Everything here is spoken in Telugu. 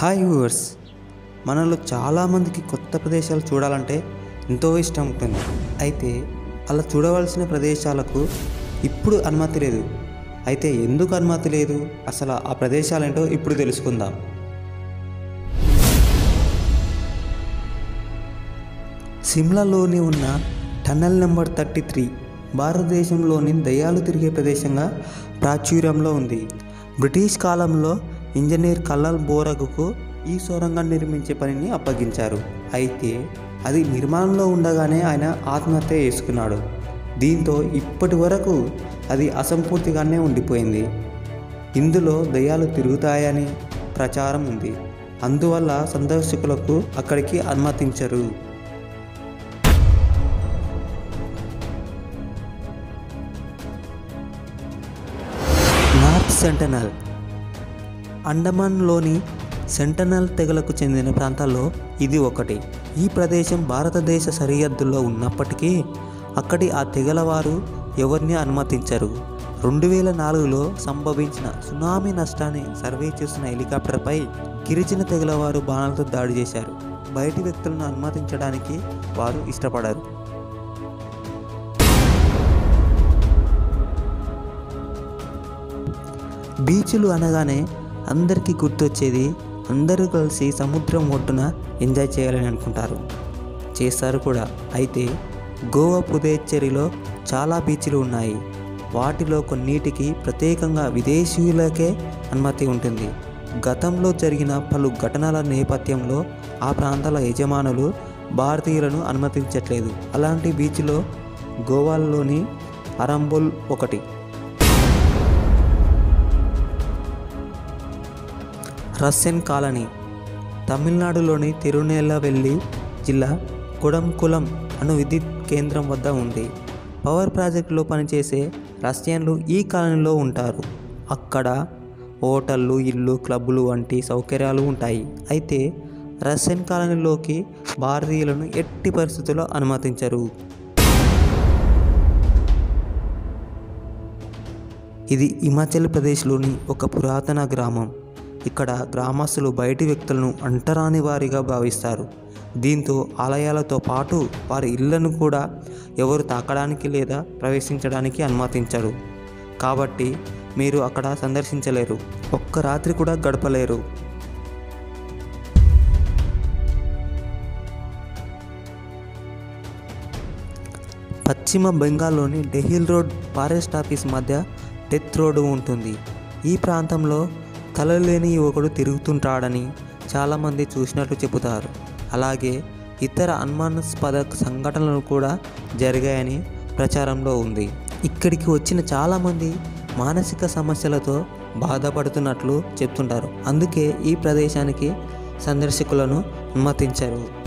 హాయ్ వ్యూవర్స్ మనలో చాలామందికి కొత్త ప్రదేశాలు చూడాలంటే ఎంతో ఇష్టం ఉంటుంది. అయితే అలా చూడవలసిన ప్రదేశాలకు ఇప్పుడు అనుమతి లేదు. అయితే ఎందుకు అనుమతి లేదు? అసలు ఆ ప్రదేశాలేంటో ఇప్పుడు తెలుసుకుందాం. సిమ్లాలోని ఉన్న టన్నెల్ నెంబర్ థర్టీ త్రీ భారతదేశంలోని దయ్యాలు తిరిగే ప్రదేశంగా ప్రాచుర్యంలో ఉంది. బ్రిటిష్ కాలంలో ఇంజనీర్ కల్లల్ బోరగుకు ఈ సొరంగం నిర్మించే పనిని అప్పగించారు. అయితే అది నిర్మాణంలో ఉండగానే ఆయన ఆత్మహత్య చేసుకున్నాడు. దీంతో ఇప్పటి వరకు అది అసంపూర్తిగానే ఉండిపోయింది. ఇందులో దయ్యాలు తిరుగుతాయని ప్రచారం ఉంది. అందువల్ల సందర్శకులకు అక్కడికి అనుమతించరు. నార్త్ సెంటనల్ అండమాన్లోని సెంటనల్ తెగలకు చెందిన ప్రాంతాల్లో ఇది ఒకటి. ఈ ప్రదేశం భారతదేశ సరిహద్దుల్లో ఉన్నప్పటికీ అక్కడి ఆ తెగల వారు ఎవరిని అనుమతించరు. రెండు వేల నాలుగులో సంభవించిన సునామీ నష్టాన్ని సర్వే చేసిన హెలికాప్టర్పై గిరిజన తెగల వారు బాణాలతో దాడి చేశారు. బయటి వ్యక్తులను అనుమతించడానికి వారు ఇష్టపడరు. బీచ్లు అనగానే అందరికీ గుర్తొచ్చేది అందరూ కలిసి సముద్రం ఒడ్డున ఎంజాయ్ చేయాలని అనుకుంటారు. చేస్తారు కూడా. అయితే గోవా పుదేచ్చేరిలో చాలా బీచ్లు ఉన్నాయి. వాటిలో కొన్నిటికి ప్రత్యేకంగా విదేశీయులకే అనుమతి ఉంటుంది. గతంలో జరిగిన పలు ఘటనల నేపథ్యంలో ఆ ప్రాంతాల యజమానులు భారతీయులను అనుమతించట్లేదు. అలాంటి బీచ్లో గోవాలోని అరంబుల్ ఒకటి రస్సెన్ కాలనీ తమిళనాడులోని తిరునెల్లవెల్లి జిల్లా కుడంకులం అను విద్యుత్ కేంద్రం వద్ద ఉంది. పవర్ ప్రాజెక్టులో పనిచేసే రష్యన్లు ఈ కాలనీలో ఉంటారు. అక్కడ హోటళ్ళు ఇల్లు క్లబ్బులు వంటి సౌకర్యాలు ఉంటాయి. అయితే రష్యన్ కాలనీలోకి భారతీయులను ఎట్టి పరిస్థితుల్లో అనుమతించరు. ఇది హిమాచల్ ప్రదేశ్లోని ఒక పురాతన గ్రామం. ఇక్కడ గ్రామస్తులు బయటి వ్యక్తులను అంటరాని వారిగా భావిస్తారు. దీంతో ఆలయాలతో పాటు వారి ఇళ్ళను కూడా ఎవరు తాకడానికి లేదా ప్రవేశించడానికి అనుమతించరు. కాబట్టి మీరు అక్కడ సందర్శించలేరు. ఒక్క రాత్రి కూడా గడపలేరు. పశ్చిమ బెంగాల్లోని డెహిల్ రోడ్ ఫారెస్ట్ ఆఫీస్ మధ్య డెత్ రోడ్డు ఉంటుంది. ఈ ప్రాంతంలో తలలేని యువకుడు తిరుగుతుంటాడని చాలామంది చూసినట్లు చెబుతారు. అలాగే ఇతర అనుమానాస్పద సంఘటనలు కూడా జరిగాయని ప్రచారంలో ఉంది. ఇక్కడికి వచ్చిన చాలామంది మానసిక సమస్యలతో బాధపడుతున్నట్లు చెప్తుంటారు. అందుకే ఈ ప్రదేశానికి సందర్శకులను అనుమతించరు.